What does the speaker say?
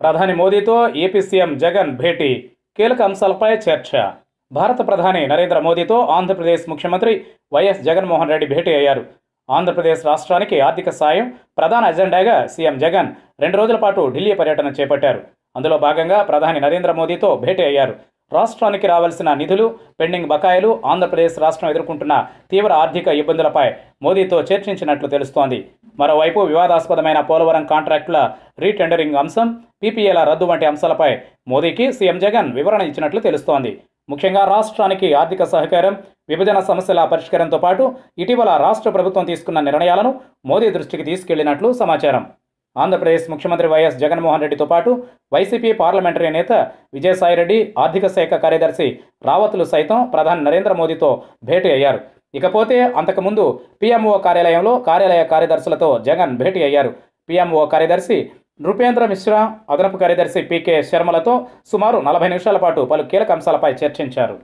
ప్రధాని మోదీతో AP CM Jagan భేటీ. కీలక అంశాలపై చర్చ. భారత ప్రధాని నరేంద్ర మోదీతో ఆంధ్రప్రదేశ్ ముఖ్యమంత్రి వైఎస్ జగన్మోహన్ రెడ్డి భేటీ అయ్యారు. ఆంధ్రప్రదేశ్ రాష్ట్రానికి ఆర్థిక సాయం ప్రధాన ఎజెండాగా సీఎం జగన్ రెండు రోజుల పాటు ఢిల్లీ పర్యటన చేపట్టారు. అందులో భాగంగా ప్రధాని నరేంద్ర మోదీతో భేటీ అయ్యారు. రాష్ట్రానికి రావాల్సిన నిధులు పెండింగ్ బకాయిలు ఆంధ్రప్రదేశ్ రాష్ట్రం ఎదుర్కొంటున్న తీవ్ర ఆర్థిక ఇబ్బందులపై మోదీతో చర్చించినట్లు తెలుస్తోంది. మరోవైపు వివాదాస్పదమైన పోలవరం కాంట్రాక్టుల రీటెండరింగ్ అంశం పీపీఏల రద్దు వంటి అంశాలపై మోదీకి సీఎం జగన్ వివరణ ఇచ్చినట్లు తెలుస్తోంది. ముఖ్యంగా రాష్ట్రానికి ఆర్థిక సహకారం విభజన సమస్యల పరిష్కారంతో పాటు ఇటీవల రాష్ట్ర ప్రభుత్వం తీసుకున్న నిర్ణయాలను మోదీ దృష్టికి తీసుకెళ్ళినట్లు సమాచారం. ఆంధ్రప్రదేశ్ ముఖ్యమంత్రి వైఎస్ జగన్మోహన్ రెడ్డితో పాటు వైసీపీ పార్లమెంటరీ నేత విజయసాయిరెడ్డి ఆర్థిక శాఖ కార్యదర్శి రావత్లు సైతం ప్రధాని నరేంద్ర మోదీతో భేటీ అయ్యారు. ఇకపోతే అంతకుముందు పీఎంఓ కార్యాలయంలో కార్యాలయ కార్యదర్శులతో జగన్ భేటీ అయ్యారు. పీఎంఓ కార్యదర్శి నృపేంద్ర మిశ్రా అదనపు కార్యదర్శి పీకే శర్మలతో సుమారు నలభై నిమిషాల పాటు పలు కీలక అంశాలపై చర్చించారు.